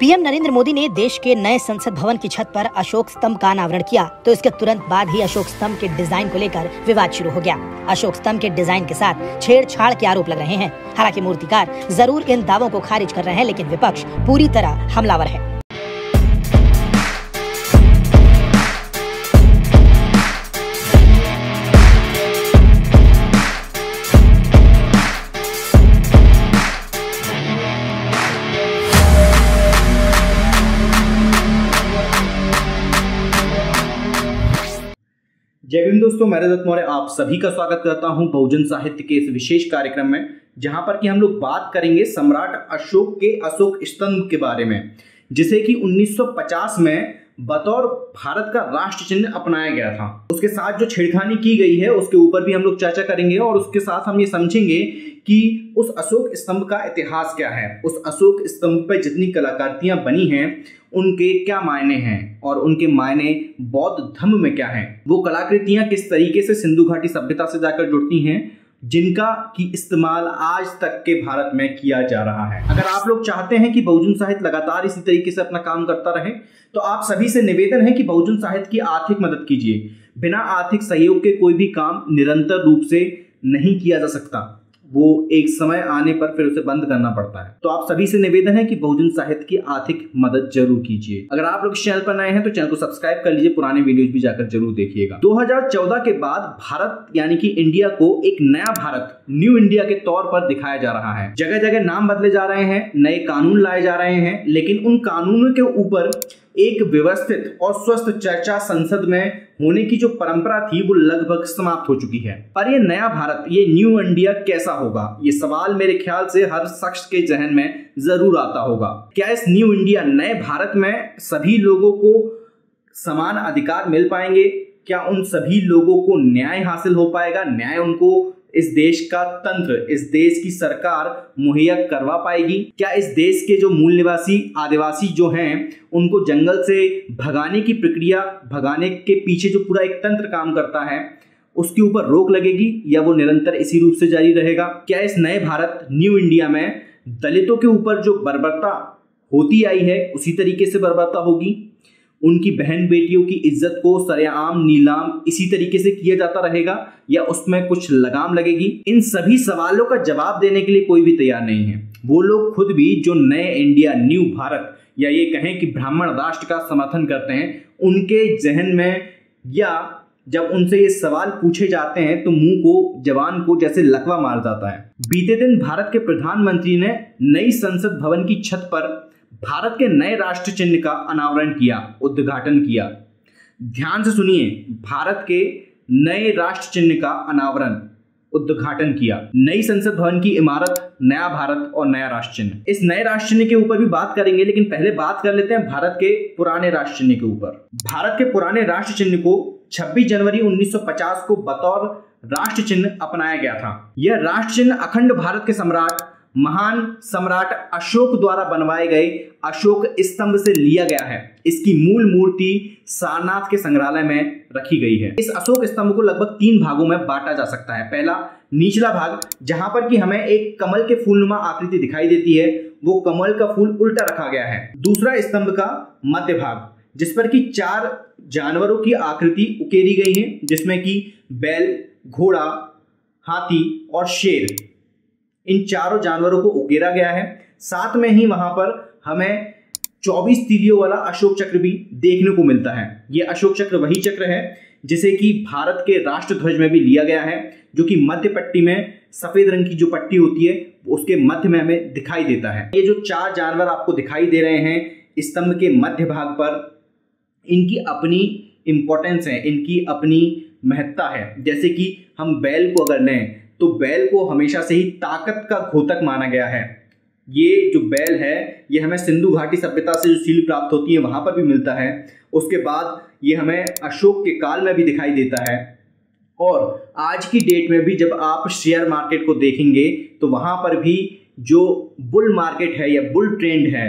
PM Narendra Modi ने देश के नए संसद भवन की छत पर अशोक स्तंभ का अनावरण किया तो इसके तुरंत बाद ही अशोक स्तंभ के डिज़ाइन को लेकर विवाद शुरू हो गया। अशोक स्तंभ के डिज़ाइन के साथ छेड़छाड़ के आरोप लग रहे हैं। हालाँकि मूर्तिकार ज़रूर इन दावों को खारिज कर रहे हैं, लेकिन विपक्ष पूरी तरह हमलावर है। जय भीम दोस्तों, मैं रजत मौर्य, आप सभी का स्वागत करता हूँ बहुजन साहित्य के इस विशेष कार्यक्रम में, जहाँ पर कि हम लोग बात करेंगे सम्राट अशोक के अशोक स्तंभ के बारे में, जिसे कि 1950 में बतौर भारत का राष्ट्र चिन्ह अपनाया गया था। उसके साथ जो छेड़खानी की गई है, उसके ऊपर भी हम लोग चर्चा करेंगे और उसके साथ हम ये समझेंगे कि उस अशोक स्तंभ का इतिहास क्या है। उस अशोक स्तंभ पर जितनी कलाकृतियाँ बनी हैं, उनके क्या मायने हैं और उनके मायने बौद्ध धर्म में क्या हैं? वो कलाकृतियाँ किस तरीके से सिंधु घाटी सभ्यता से जाकर जुड़ती हैं, जिनका की इस्तेमाल आज तक के भारत में किया जा रहा है। अगर आप लोग चाहते हैं कि बहुजन साहित्य लगातार इसी तरीके से अपना काम करता रहे तो आप सभी से निवेदन है कि बहुजन साहित्य की आर्थिक मदद कीजिए। बिना आर्थिक सहयोग के कोई भी काम निरंतर रूप से नहीं किया जा सकता। वो एक समय आने पर फिर उसे बंद करना पड़ता है। तो आप सभी से निवेदन है कि बहुजन साहित्य की आर्थिक मदद ज़रूर कीजिए। अगर आप लोग चैनल पर नए हैं तो चैनल को सब्सक्राइब कर लीजिए। पुराने वीडियोज़ भी जाकर ज़रूर देखिएगा। 2014 के बाद भारत, यानी कि इंडिया को एक नया भारत, न्यू इंडिया के तौर पर दिखाया जा रहा है। जगह जगह नाम बदले जा रहे हैं, नए कानून लाए जा रहे हैं, लेकिन उन कानूनों के ऊपर एक व्यवस्थित और स्वस्थ चर्चा संसद में होने की जो परंपरा थी, वो लगभग समाप्त हो चुकी है। पर ये नया भारत, ये न्यू इंडिया कैसा होगा? ये सवाल मेरे ख्याल से हर शख्स के जहन में ज़रूर आता होगा। क्या इस न्यू इंडिया नए भारत में सभी लोगों को समान अधिकार मिल पाएँगे? क्या उन सभी लोगों को न्याय हासिल हो पाएगा? न्याय उनको इस देश का तंत्र, इस देश की सरकार मुहैया करवा पाएगी? क्या इस देश के जो मूल निवासी आदिवासी जो हैं, उनको जंगल से भगाने की प्रक्रिया, भगाने के पीछे जो पूरा एक तंत्र काम करता है, उसके ऊपर रोक लगेगी या वो निरंतर इसी रूप से जारी रहेगा? क्या इस नए भारत, न्यू इंडिया में दलितों के ऊपर जो बर्बरता होती आई है, उसी तरीके से बर्बरता होगी? उनकी बहन बेटियों की इज़्ज़त को सरेआम, नीलाम इसी तरीके से किया जाता रहेगा या उसमें कुछ लगाम लगेगी? इन सभी सवालों का जवाब देने के लिए कोई भी तैयार नहीं है। वो लोग खुद भी जो नए इंडिया, न्यू भारत या ये कहें कि ब्राह्मण राष्ट्र का समर्थन करते हैं, उनके जहन में या जब उनसे ये सवाल पूछे जाते हैं तो मुँह को जवान को जैसे लकवा मार जाता है। बीते दिन भारत के प्रधानमंत्री ने नई संसद भवन की छत पर भारत के नए राष्ट्र चिन्ह का अनावरण किया, उद्घाटन किया। ध्यान से सुनिए, भारत के नए राष्ट्र चिन्ह का अनावरण, उद्घाटन किया। नई संसद भवन की इमारत, नया भारत और नया राष्ट्र चिन्ह। इस नए राष्ट्र चिन्ह के ऊपर भी बात करेंगे, लेकिन पहले बात कर लेते हैं भारत के पुराने राष्ट्र चिन्ह के ऊपर। भारत के पुराने राष्ट्र चिन्ह को 26 जनवरी 1950 को बतौर राष्ट्र चिन्ह अपनाया गया था। यह राष्ट्र चिन्ह अखंड भारत के सम्राट महान सम्राट अशोक द्वारा बनवाए गए अशोक स्तंभ से लिया गया है। इसकी मूल मूर्ति सारनाथ के संग्रहालय में रखी गई है। इस अशोक स्तंभ को लगभग तीन भागों में बांटा जा सकता है। पहला, निचला भाग, जहाँ पर कि हमें एक कमल के फूलनुमा आकृति दिखाई देती है। वो कमल का फूल उल्टा रखा गया है। दूसरा स्तंभ का मध्य भाग, जिस पर कि चार जानवरों की आकृति उकेरी गई है, जिसमें कि बैल, घोड़ा, हाथी और शेर। इन चारों जानवरों को उकेरा गया है। साथ में ही वहाँ पर हमें 24 तीलियों वाला अशोक चक्र भी देखने को मिलता है। ये अशोक चक्र वही चक्र है, जिसे कि भारत के राष्ट्र ध्वज में भी लिया गया है, जो कि मध्य पट्टी में सफ़ेद रंग की जो पट्टी होती है, उसके मध्य में हमें दिखाई देता है। ये जो चार जानवर आपको दिखाई दे रहे हैं, स्तंभ के मध्य भाग पर, इनकी अपनी इंपॉर्टेंस है, इनकी अपनी महत्ता है। जैसे कि हम बैल को अगर लें तो बैल को हमेशा से ही ताकत का घोतक माना गया है। ये जो बैल है, ये हमें सिंधु घाटी सभ्यता से जो सील प्राप्त होती है, वहाँ पर भी मिलता है। उसके बाद ये हमें अशोक के काल में भी दिखाई देता है। और आज की डेट में भी जब आप शेयर मार्केट को देखेंगे तो वहाँ पर भी जो बुल मार्केट है या बुल ट्रेंड है,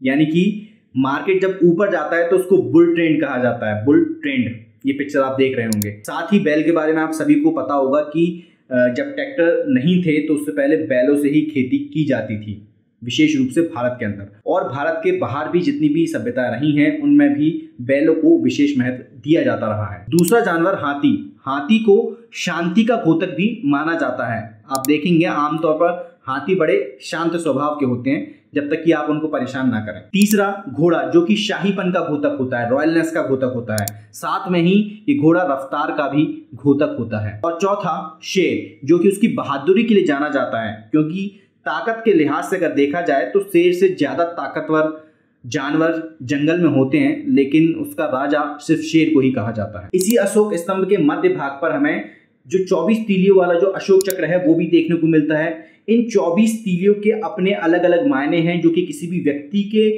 यानी कि मार्केट जब ऊपर जाता है तो उसको बुल ट्रेंड कहा जाता है, बुल ट्रेंड। ये पिक्चर आप देख रहे होंगे। साथ ही बैल के बारे में आप सभी को पता होगा कि जब ट्रैक्टर नहीं थे तो उससे पहले बैलों से ही खेती की जाती थी, विशेष रूप से भारत के अंदर। और भारत के बाहर भी जितनी भी सभ्यता रही हैं, उनमें भी बैलों को विशेष महत्व दिया जाता रहा है। दूसरा जानवर हाथी। हाथी को शांति का घोतक भी माना जाता है। आप देखेंगे आमतौर पर हाथी बड़े शांत स्वभाव के होते हैं जब तक कि आप उनको परेशान ना करें। तीसरा, घोड़ा, जो कि शाहीपन का घोतक होता है, रॉयलनेस का घोतक होता है। साथ में ही ये घोड़ा रफ्तार का भी घोतक होता है। और चौथा, शेर, जो कि उसकी बहादुरी के लिए जाना जाता है, क्योंकि ताकत के लिहाज से अगर देखा जाए तो शेर से ज़्यादा ताकतवर जानवर जंगल में होते हैं, लेकिन उसका राजा सिर्फ़ शेर को ही कहा जाता है। इसी अशोक स्तंभ के मध्य भाग पर हमें जो 24 तीलियों वाला जो अशोक चक्र है, वो भी देखने को मिलता है। इन 24 तीलियों के अपने अलग अलग मायने हैं, जो कि किसी भी व्यक्ति के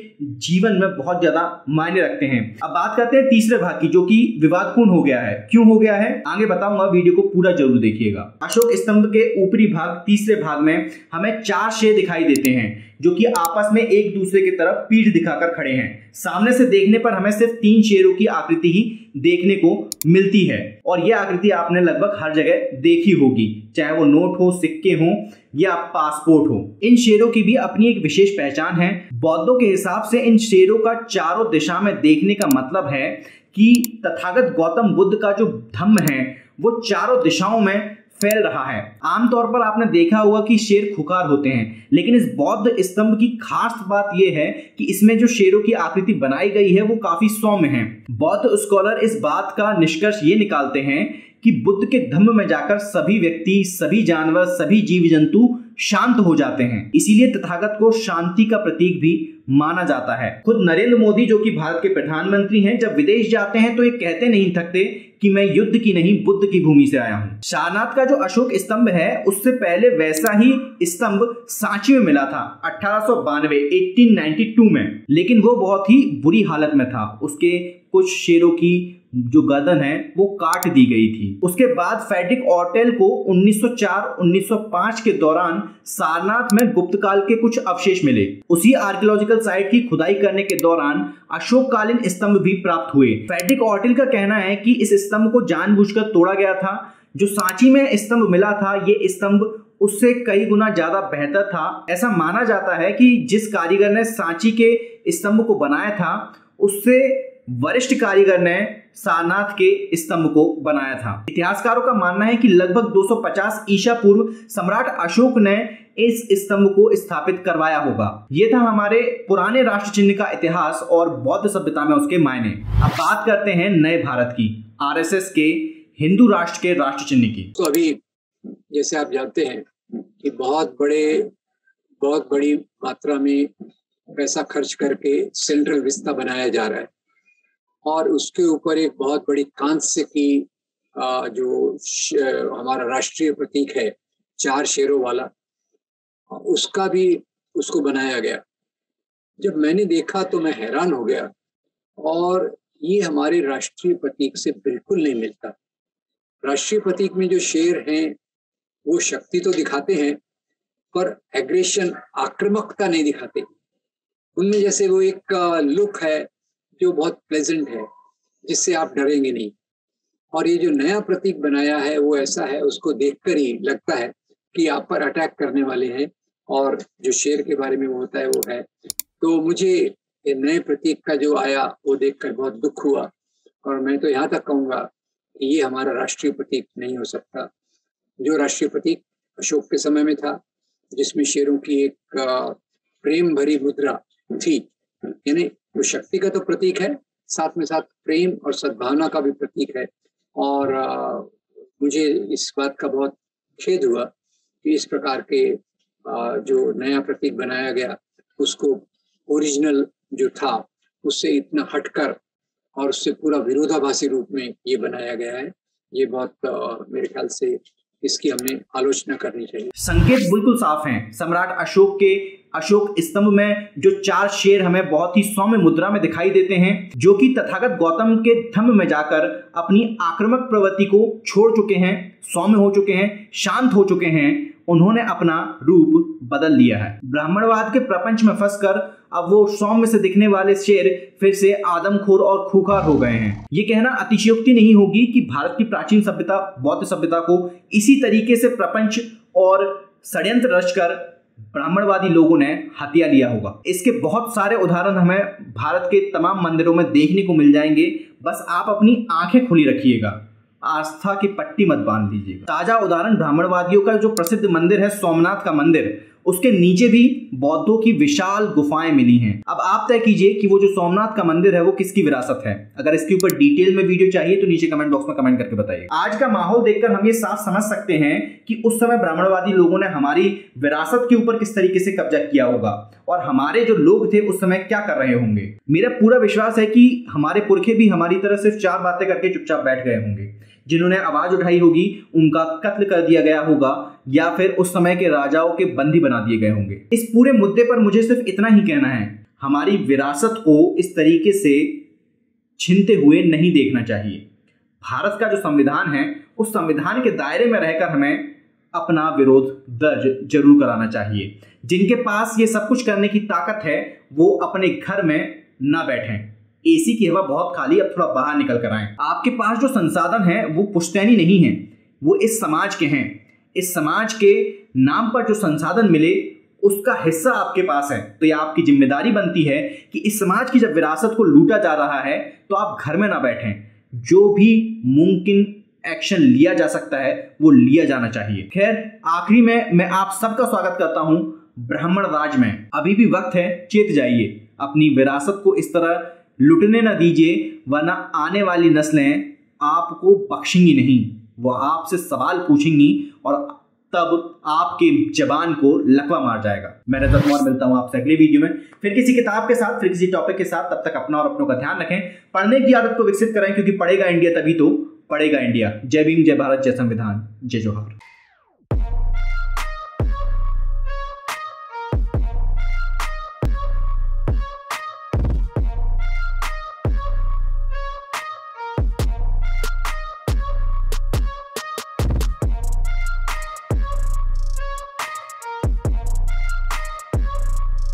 जीवन में बहुत ज़्यादा मायने रखते हैं। अब बात करते हैं तीसरे भाग की, जो कि विवादपूर्ण हो गया है? क्यों हो गया है? आगे बताऊँगा वीडियो को पूरा ज़रूर देखिएगा। अशोक स्तंभ के ऊपरी भाग, तीसरे भाग में हमें चार शेर दिखाई देते हैं, जो कि आपस में एक दूसरे की तरफ़ पीठ दिखाकर खड़े हैं। सामने से देखने पर हमें सिर्फ़ तीन शेरों की आकृति ही देखने को मिलती है, और यह आकृति आपने लगभग हर जगह देखी होगी, चाहे वो नोट हो, सिक्के हो या पासपोर्ट हो। इन शेरों की भी अपनी एक विशेष पहचान है। बौद्धों के हिसाब से इन शेरों का चारों दिशा में देखने का मतलब है कि तथागत गौतम बुद्ध का जो धम्म है, वो चारों दिशाओं में फैल रहा है। आमतौर पर आपने देखा होगा कि शेर खुकार होते हैं, लेकिन इस बौद्ध स्तंभ की खास बात यह है कि इसमें जो शेरों की आकृति बनाई गई है, वो काफ़ी सौम्य है। बौद्ध स्कॉलर इस बात का निष्कर्ष ये निकालते हैं कि बुद्ध के धम्म में जाकर सभी व्यक्ति, सभी जानवर, सभी जीव जंतु शांत हो जाते हैं। इसीलिए तथागत को शांति का प्रतीक भी माना जाता है। खुद नरेंद्र मोदी, जो कि भारत के प्रधानमंत्री हैं, जब विदेश जाते हैं तो ये कहते नहीं थकते कि मैं युद्ध की नहीं, बुद्ध की भूमि से आया हूँ। सारनाथ का जो अशोक स्तंभ है, उससे पहले वैसा ही स्तंभ सांची में मिला था, अठारह 1892 में। लेकिन वो बहुत ही बुरी हालत में था। उसके कुछ शेरों की जो गर्दन है, वो काट दी गई थी। उसके बाद फेड्रिक ऑर्टेल को 1904-1905 के दौरान सारनाथ में गुप्त काल के कुछ अवशेष मिले। उसी आर्कियोलॉजिकल साइट की खुदाई करने के दौरान अशोककालीन स्तंभ भी प्राप्त हुए। फेड्रिक ऑर्टेल का कहना है कि इस स्तंभ को जानबूझकर तोड़ा गया था। जो सांची में स्तंभ मिला था, ये स्तंभ उससे कई गुना ज़्यादा बेहतर था। ऐसा माना जाता है कि जिस कारीगर ने सांची के स्तंभ को बनाया था, उससे वरिष्ठ कारीगर ने सारनाथ के स्तंभ को बनाया था। इतिहासकारों का मानना है कि लगभग 250 ईसा पूर्व सम्राट अशोक ने इस स्तंभ को स्थापित करवाया होगा। ये था हमारे पुराने राष्ट्र चिन्ह का इतिहास और बौद्ध सभ्यता में उसके मायने। अब बात करते हैं नए भारत की, आरएसएस के हिंदू राष्ट्र के राष्ट्र चिन्ह की। तो अभी जैसे आप जानते हैं कि बहुत बड़े, बहुत बड़ी मात्रा में पैसा खर्च करके सेंट्रल विस्ता बनाया जा रहा है। और उसके ऊपर एक बहुत बड़ी कांस्य की जो हमारा राष्ट्रीय प्रतीक है, चार शेरों वाला, उसका भी उसको बनाया गया। जब मैंने देखा तो मैं हैरान हो गया और ये हमारे राष्ट्रीय प्रतीक से बिल्कुल नहीं मिलता। राष्ट्रीय प्रतीक में जो शेर हैं, वो शक्ति तो दिखाते हैं, पर एग्रेशन आक्रमकता नहीं दिखाते। उनमें जैसे वो एक लुक है जो बहुत प्लेजेंट है, जिससे आप डरेंगे नहीं। और ये जो नया प्रतीक बनाया है, वो ऐसा है, उसको देखकर ही लगता है कि आप पर अटैक करने वाले हैं, और जो शेर के बारे में वो होता है, वो है। तो मुझे ये नए प्रतीक का जो आया, वो देखकर बहुत दुख हुआ। और मैं तो यहाँ तक कहूँगा कि ये हमारा राष्ट्रीय प्रतीक नहीं हो सकता। जो राष्ट्रीय प्रतीक अशोक के समय में था, जिसमें शेरों की एक प्रेम भरी मुद्रा थी, यानी वो शक्ति का तो प्रतीक है साथ में साथ प्रेम और सद्भावना का भी प्रतीक है। और आ, मुझे इस बात का बहुत खेद हुआ कि इस प्रकार के आ, जो नया प्रतीक बनाया गया उसको ओरिजिनल जो था उससे इतना हटकर और उससे पूरा विरोधाभासी रूप में ये बनाया गया है। ये बहुत आ, मेरे ख्याल से इसकी हमें आलोचना करनी चाहिए। संकेत बिल्कुल साफ़ हैं। सम्राट अशोक के अशोक स्तंभ में जो चार शेर हमें बहुत ही सौम्य मुद्रा में दिखाई देते हैं, जो कि तथागत गौतम के धम्म में जाकर अपनी आक्रामक प्रवृत्ति को छोड़ चुके हैं, सौम्य हो चुके हैं, शांत हो चुके हैं, उन्होंने अपना रूप बदल लिया है। ब्राह्मणवाद के प्रपंच में फंसकर अब वो सौम्य से दिखने वाले शेर फिर से आदमखोर और खूखार हो गए हैं। ये कहना अतिशयोक्ति नहीं होगी कि भारत की प्राचीन सभ्यता, बौद्ध सभ्यता को इसी तरीके से प्रपंच और षड्यंत्र रचकर ब्राह्मणवादी लोगों ने हत्या लिया होगा। इसके बहुत सारे उदाहरण हमें भारत के तमाम मंदिरों में देखने को मिल जाएँगे। बस आप अपनी आँखें खुली रखिएगा। आस्था की पट्टी मत बाँध लीजिएगा ताज़ा उदाहरण ब्राह्मणवादियों का जो प्रसिद्ध मंदिर है, सोमनाथ का मंदिर उसके नीचे भी बौद्धों की विशाल गुफाएँ मिली हैं। अब आप तय कीजिए कि वो जो सोमनाथ का मंदिर है, वो किसकी विरासत है? अगर इसके ऊपर डिटेल में वीडियो चाहिए तो नीचे कमेंट बॉक्स में कमेंट करके बताइए। आज का माहौल देखकर हम ये साफ़ समझ सकते हैं कि उस समय ब्राह्मणवादी लोगों ने हमारी विरासत के ऊपर किस तरीके से कब्जा किया होगा और हमारे जो लोग थे, उस समय क्या कर रहे होंगे। मेरा पूरा विश्वास है कि हमारे पुरखे भी हमारी तरह सिर्फ़ चार बातें करके चुपचाप बैठ गए होंगे। जिन्होंने आवाज़ उठाई होगी, उनका कत्ल कर दिया गया होगा, या फिर उस समय के राजाओं के बंदी बना दिए गए होंगे। इस पूरे मुद्दे पर मुझे सिर्फ़ इतना ही कहना है, हमारी विरासत को इस तरीके से छिनते हुए नहीं देखना चाहिए। भारत का जो संविधान है, उस संविधान के दायरे में रहकर हमें अपना विरोध दर्ज ज़रूर कराना चाहिए। जिनके पास ये सब कुछ करने की ताकत है, वो अपने घर में ना बैठें। एसी की हवा बहुत खाली, अब थोड़ा बाहर निकल कर आए। आपके पास जो संसाधन है, वो पुश्तैनी नहीं है, वो इस समाज के हैं। इस समाज के नाम पर जो संसाधन मिले, उसका हिस्सा आपके पास है। तो यह आपकी ज़िम्मेदारी बनती है कि इस समाज की जब विरासत को लूटा जा रहा है तो आप घर में ना बैठें। जो भी मुमकिन एक्शन लिया जा सकता है, वो लिया जाना चाहिए। खैर, आखिरी में मैं आप सबका स्वागत करता हूँ ब्राह्मण राज में। अभी भी वक्त है, चेत जाइए। अपनी विरासत को इस तरह लुटने न दीजिए, वरना आने वाली नस्लें आपको बख्शेंगी नहीं। वो आपसे सवाल पूछेंगी और तब आपके जबान को लकवा मार जाएगा। मैं रजत कुमार मिलता हूँ आपसे अगले वीडियो में। फिर किसी किताब के साथ, फिर किसी टॉपिक के साथ, तब तक अपना और अपनों का ध्यान रखें। पढ़ने की आदत को विकसित करें, क्योंकि पढ़ेगा इंडिया तभी तो पढ़ेगा इंडिया। जय भीम, जय भारत, जय संविधान। जय जोहार।